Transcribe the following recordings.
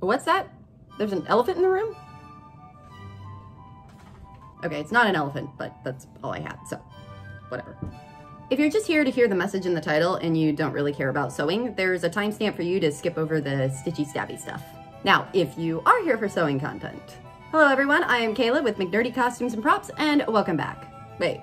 What's that? There's an elephant in the room? Okay, it's not an elephant, but that's all I had, so whatever. If you're just here to hear the message in the title and you don't really care about sewing, there's a timestamp for you to skip over the stitchy stabby stuff. Now, if you are here for sewing content. Hello everyone, I am Kayla with McNerdy Costumes and Props, and welcome back. Wait,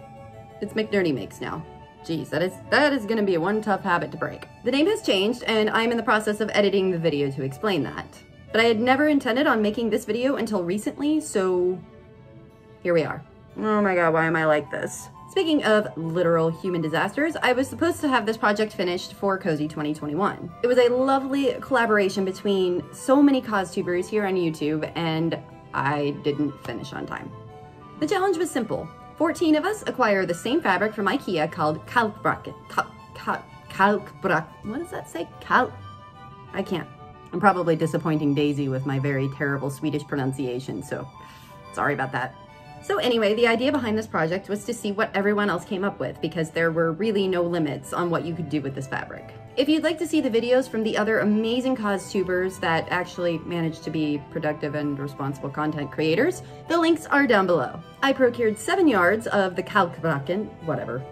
it's McNerdy Makes now. Geez, that is, that is gonna be one tough habit to break. The name has changed, and I'm in the process of editing the video to explain that. But I had never intended on making this video until recently, so here we are. Oh my god, why am I like this? Speaking of literal human disasters, I was supposed to have this project finished for Cozy 2021. It was a lovely collaboration between so many CosTubers here on YouTube, and I didn't finish on time. The challenge was simple. 14 of us acquire the same fabric from Ikea called Kalkbräken. Kalk, kalk, kalkbrack. What does that say? Kalk. I can't. I'm probably disappointing Daisy with my very terrible Swedish pronunciation, so sorry about that. So anyway, the idea behind this project was to see what everyone else came up with because there were really no limits on what you could do with this fabric. If you'd like to see the videos from the other amazing CosTubers that actually managed to be productive and responsible content creators, the links are down below. I procured seven yards of the Kalkbräken, whatever.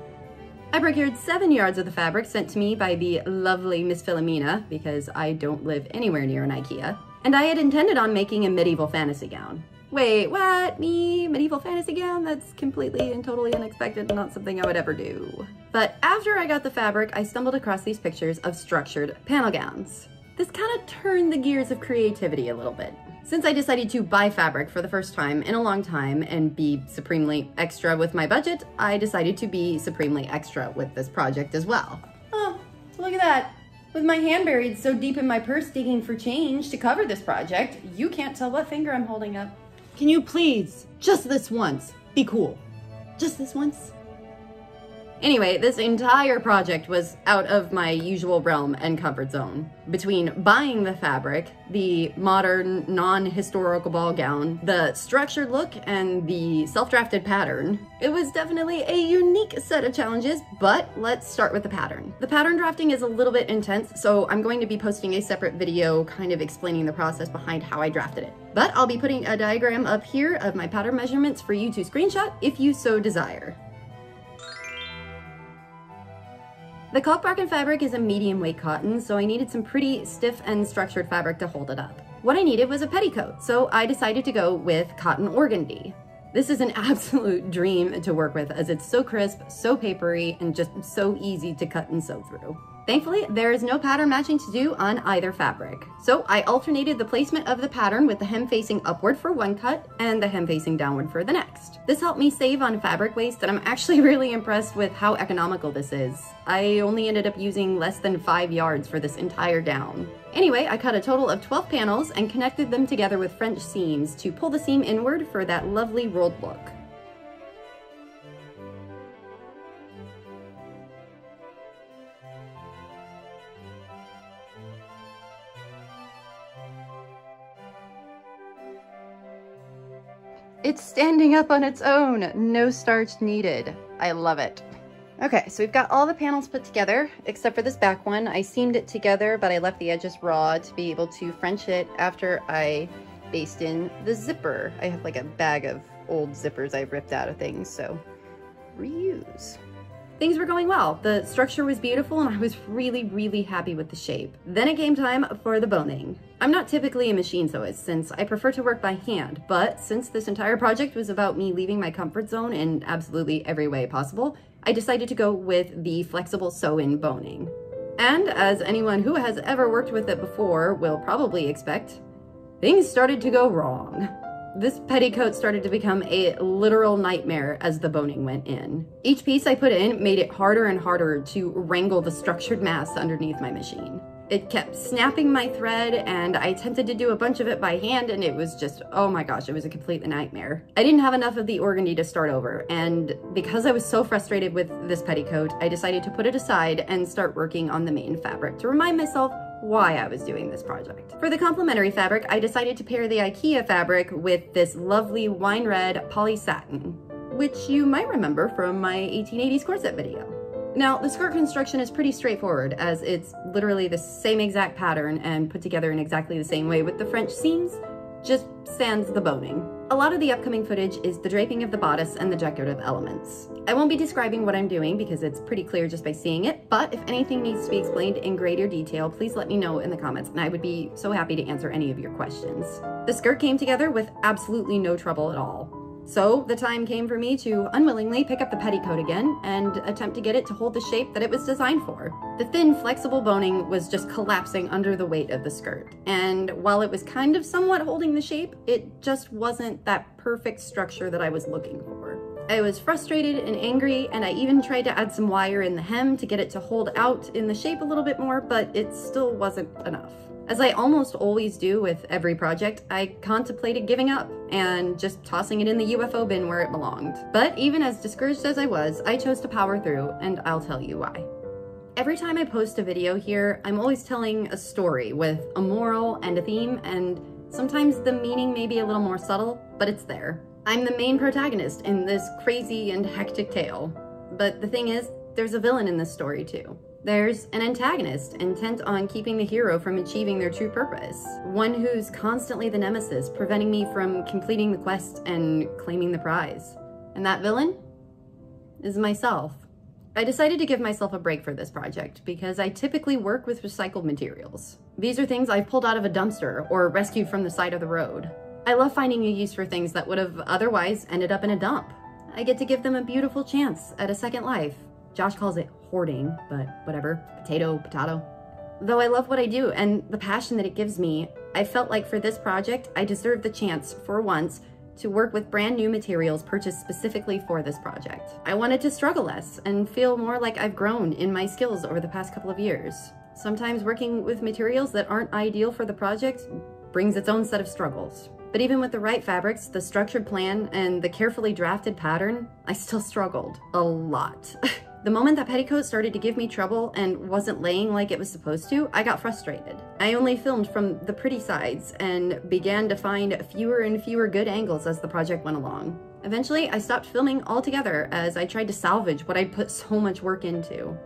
I procured seven yards of the fabric sent to me by the lovely Miss Philomena because I don't live anywhere near an Ikea. And I had intended on making a medieval fantasy gown. Wait, what? Me? Medieval fantasy gown? That's completely and totally unexpected and not something I would ever do. But after I got the fabric, I stumbled across these pictures of structured panel gowns. This kind of turned the gears of creativity a little bit. Since I decided to buy fabric for the first time in a long time and be supremely extra with my budget, I decided to be supremely extra with this project as well. Oh, look at that. With my hand buried so deep in my purse digging for change to cover this project, you can't tell what finger I'm holding up. Can you please, just this once, be cool? Just this once? Anyway, this entire project was out of my usual realm and comfort zone. Between buying the fabric, the modern, non-historical ball gown, the structured look, and the self-drafted pattern, it was definitely a unique set of challenges, but let's start with the pattern. The pattern drafting is a little bit intense, so I'm going to be posting a separate video kind of explaining the process behind how I drafted it. But I'll be putting a diagram up here of my pattern measurements for you to screenshot if you so desire. The Kalkbräken fabric is a medium weight cotton, so I needed some pretty stiff and structured fabric to hold it up. What I needed was a petticoat, so I decided to go with cotton organdy. This is an absolute dream to work with as it's so crisp, so papery, and just so easy to cut and sew through. Thankfully, there is no pattern matching to do on either fabric. So I alternated the placement of the pattern with the hem facing upward for one cut and the hem facing downward for the next. This helped me save on fabric waste and I'm actually really impressed with how economical this is. I only ended up using less than five yards for this entire gown. Anyway, I cut a total of 12 panels and connected them together with French seams to pull the seam inward for that lovely rolled look. It's standing up on its own. No starch needed. I love it. Okay, so we've got all the panels put together, except for this back one. I seamed it together, but I left the edges raw to be able to French it after I basted in the zipper. I have like a bag of old zippers I've ripped out of things, so reuse. Things were going well. The structure was beautiful and I was really, really happy with the shape. Then it came time for the boning. I'm not typically a machine sewist since I prefer to work by hand, but since this entire project was about me leaving my comfort zone in absolutely every way possible, I decided to go with the flexible sew-in boning. And as anyone who has ever worked with it before will probably expect, things started to go wrong. This petticoat started to become a literal nightmare as the boning went in. Each piece I put in made it harder and harder to wrangle the structured mass underneath my machine. It kept snapping my thread and I attempted to do a bunch of it by hand and it was just, oh my gosh, it was a complete nightmare. I didn't have enough of the organdy to start over and because I was so frustrated with this petticoat, I decided to put it aside and start working on the main fabric to remind myself why I was doing this project. For the complementary fabric, I decided to pair the IKEA fabric with this lovely wine red poly satin, which you might remember from my 1880s corset video. Now, the skirt construction is pretty straightforward as it's literally the same exact pattern and put together in exactly the same way with the French seams, just sans the boning. A lot of the upcoming footage is the draping of the bodice and the decorative elements. I won't be describing what I'm doing because it's pretty clear just by seeing it, but if anything needs to be explained in greater detail, please let me know in the comments and I would be so happy to answer any of your questions. The skirt came together with absolutely no trouble at all. So the time came for me to unwillingly pick up the petticoat again and attempt to get it to hold the shape that it was designed for. The thin, flexible boning was just collapsing under the weight of the skirt. And while it was kind of somewhat holding the shape, it just wasn't that perfect structure that I was looking for. I was frustrated and angry, and I even tried to add some wire in the hem to get it to hold out in the shape a little bit more, but it still wasn't enough. As I almost always do with every project, I contemplated giving up and just tossing it in the UFO bin where it belonged. But even as discouraged as I was, I chose to power through, and I'll tell you why. Every time I post a video here, I'm always telling a story with a moral and a theme, and sometimes the meaning may be a little more subtle, but it's there. I'm the main protagonist in this crazy and hectic tale. But the thing is, there's a villain in this story too. There's an antagonist intent on keeping the hero from achieving their true purpose. One who's constantly the nemesis, preventing me from completing the quest and claiming the prize. And that villain is myself. I decided to give myself a break for this project because I typically work with recycled materials. These are things I've pulled out of a dumpster or rescued from the side of the road. I love finding a use for things that would have otherwise ended up in a dump. I get to give them a beautiful chance at a second life. Josh calls it hoarding, but whatever. Potato, potato. Though I love what I do and the passion that it gives me, I felt like for this project, I deserved the chance, for once, to work with brand new materials purchased specifically for this project. I wanted to struggle less and feel more like I've grown in my skills over the past couple of years. Sometimes working with materials that aren't ideal for the project brings its own set of struggles. But even with the right fabrics, the structured plan, and the carefully drafted pattern, I still struggled. A lot. The moment that petticoat started to give me trouble and wasn't laying like it was supposed to, I got frustrated. I only filmed from the pretty sides and began to find fewer and fewer good angles as the project went along. Eventually, I stopped filming altogether as I tried to salvage what I'd put so much work into.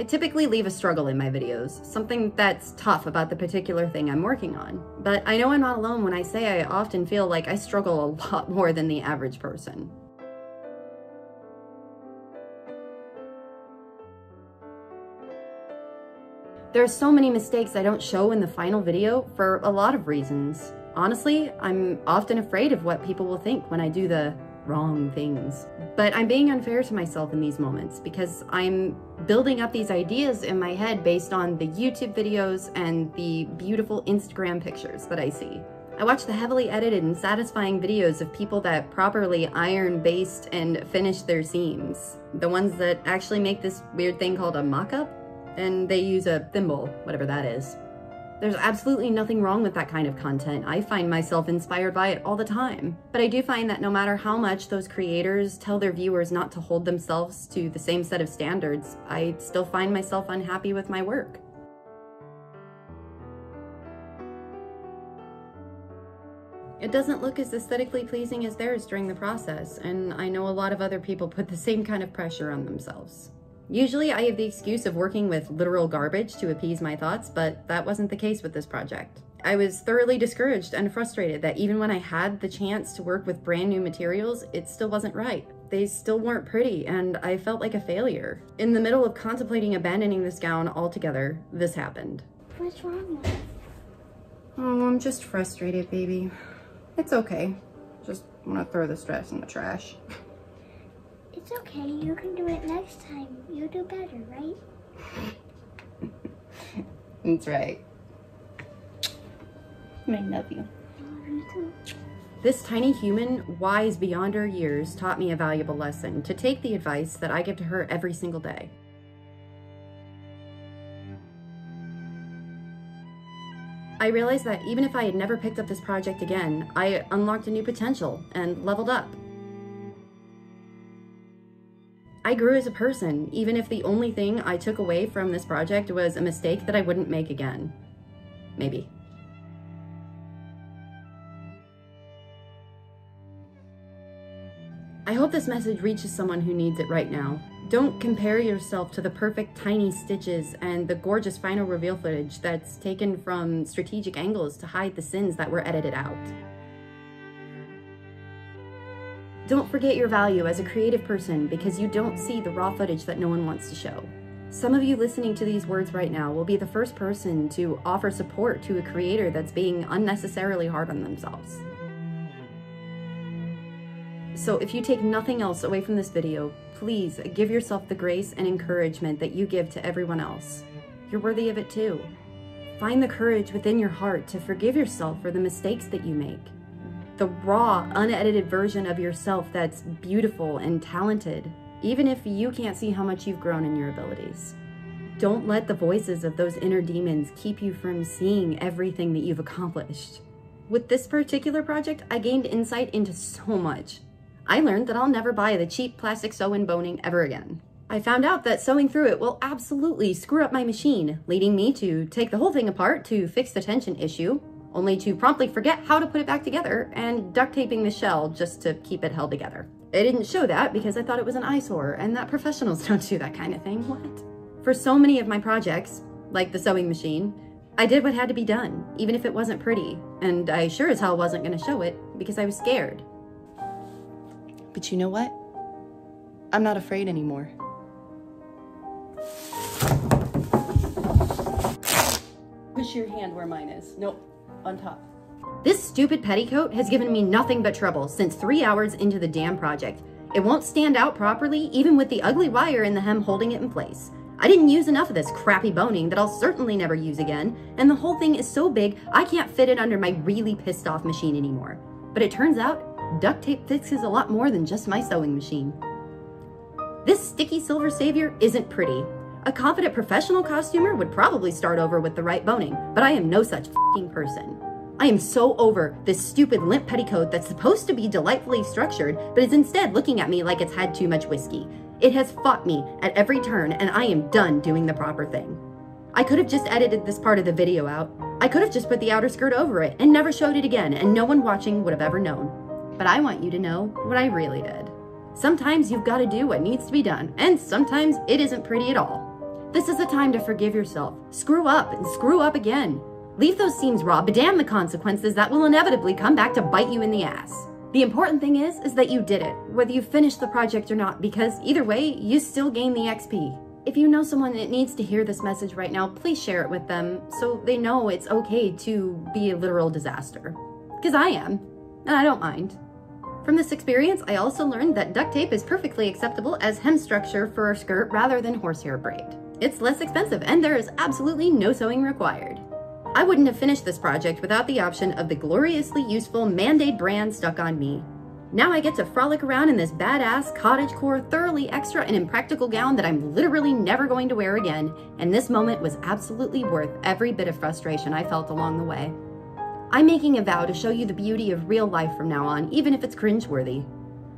I typically leave a struggle in my videos, something that's tough about the particular thing I'm working on. But I know I'm not alone when I say I often feel like I struggle a lot more than the average person. There are so many mistakes I don't show in the final video for a lot of reasons. Honestly, I'm often afraid of what people will think when I do the wrong things. But I'm being unfair to myself in these moments because I'm building up these ideas in my head based on the YouTube videos and the beautiful Instagram pictures that I see. I watch the heavily edited and satisfying videos of people that properly iron, baste, and finish their seams. The ones that actually make this weird thing called a mock-up, and they use a thimble, whatever that is. There's absolutely nothing wrong with that kind of content. I find myself inspired by it all the time. But I do find that no matter how much those creators tell their viewers not to hold themselves to the same set of standards, I still find myself unhappy with my work. It doesn't look as aesthetically pleasing as theirs during the process, and I know a lot of other people put the same kind of pressure on themselves. Usually I have the excuse of working with literal garbage to appease my thoughts, but that wasn't the case with this project. I was thoroughly discouraged and frustrated that even when I had the chance to work with brand new materials, it still wasn't right. They still weren't pretty, and I felt like a failure. In the middle of contemplating abandoning this gown altogether, this happened. What's wrong with Oh, I'm just frustrated, baby. It's okay. Just want to throw this dress in the trash. It's okay. You can do it next time. You'll do better, right? That's right. I love you. love you too. This tiny human, wise beyond her years, taught me a valuable lesson to take the advice that I give to her every single day. I realized that even if I had never picked up this project again, I unlocked a new potential and leveled up. I grew as a person, even if the only thing I took away from this project was a mistake that I wouldn't make again. Maybe. I hope this message reaches someone who needs it right now. Don't compare yourself to the perfect tiny stitches and the gorgeous final reveal footage that's taken from strategic angles to hide the sins that were edited out. Don't forget your value as a creative person because you don't see the raw footage that no one wants to show. Some of you listening to these words right now will be the first person to offer support to a creator that's being unnecessarily hard on themselves. So if you take nothing else away from this video, please give yourself the grace and encouragement that you give to everyone else. You're worthy of it too. Find the courage within your heart to forgive yourself for the mistakes that you make. The raw, unedited version of yourself that's beautiful and talented, even if you can't see how much you've grown in your abilities. Don't let the voices of those inner demons keep you from seeing everything that you've accomplished. With this particular project, I gained insight into so much. I learned that I'll never buy the cheap plastic sew-in boning ever again. I found out that sewing through it will absolutely screw up my machine, leading me to take the whole thing apart to fix the tension issue, only to promptly forget how to put it back together and duct taping the shell just to keep it held together. I didn't show that because I thought it was an eyesore and that professionals don't do that kind of thing. What? For so many of my projects, like the sewing machine, I did what had to be done, even if it wasn't pretty, and I sure as hell wasn't going to show it because I was scared. But you know what? I'm not afraid anymore. Push your hand where mine is. Nope, on top. This stupid petticoat has given me nothing but trouble since three hours into the damn project. It won't stand out properly, even with the ugly wire in the hem holding it in place. I didn't use enough of this crappy boning that I'll certainly never use again, and the whole thing is so big I can't fit it under my really pissed off machine anymore. But it turns out duct tape fixes a lot more than just my sewing machine. This sticky silver savior isn't pretty. A confident professional costumer would probably start over with the right boning, but I am no such person. I am so over this stupid limp petticoat that's supposed to be delightfully structured, but is instead looking at me like it's had too much whiskey. It has fought me at every turn, and I am done doing the proper thing. I could have just edited this part of the video out. I could have just put the outer skirt over it and never showed it again, and no one watching would have ever known but I want you to know what I really did. Sometimes you've got to do what needs to be done, and sometimes it isn't pretty at all. This is a time to forgive yourself. Screw up and screw up again. Leave those seams raw, but damn the consequences that will inevitably come back to bite you in the ass. The important thing is, is that you did it, whether you finished the project or not, because either way, you still gain the XP. If you know someone that needs to hear this message right now, please share it with them so they know it's okay to be a literal disaster. Because I am, and I don't mind. From this experience, I also learned that duct tape is perfectly acceptable as hem structure for a skirt rather than horsehair braid. It's less expensive and there is absolutely no sewing required. I wouldn't have finished this project without the option of the gloriously useful Mandate brand stuck on me. Now I get to frolic around in this badass, cottagecore, thoroughly extra and impractical gown that I'm literally never going to wear again, and this moment was absolutely worth every bit of frustration I felt along the way. I'm making a vow to show you the beauty of real life from now on, even if it's cringeworthy.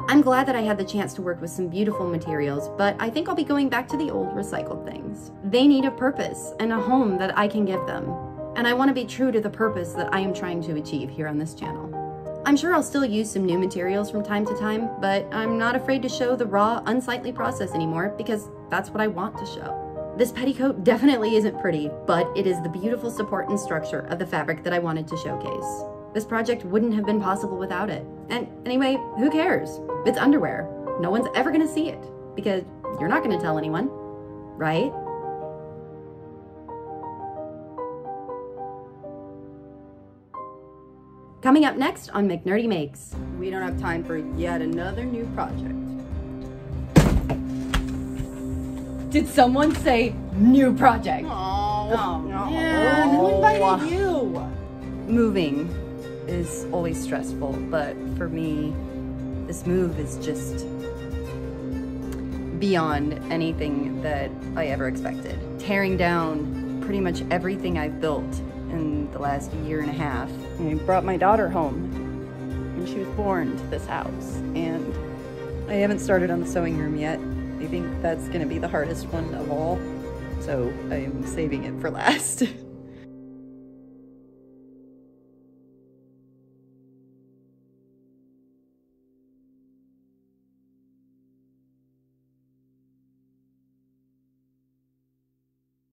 I'm glad that I had the chance to work with some beautiful materials, but I think I'll be going back to the old recycled things. They need a purpose and a home that I can give them. And I want to be true to the purpose that I am trying to achieve here on this channel. I'm sure I'll still use some new materials from time to time, but I'm not afraid to show the raw, unsightly process anymore because that's what I want to show. This petticoat definitely isn't pretty, but it is the beautiful support and structure of the fabric that I wanted to showcase. This project wouldn't have been possible without it. And anyway, who cares? It's underwear. No one's ever gonna see it because you're not gonna tell anyone, right? Coming up next on McNerdy Makes. We don't have time for yet another new project. Did someone say new project? Oh, Oh, man, who invited you? Moving is always stressful, but for me, this move is just beyond anything that I ever expected. Tearing down pretty much everything I've built in the last year and a half. I brought my daughter home when she was born to this house, and I haven't started on the sewing room yet. I think that's gonna be the hardest one of all, so I'm saving it for last.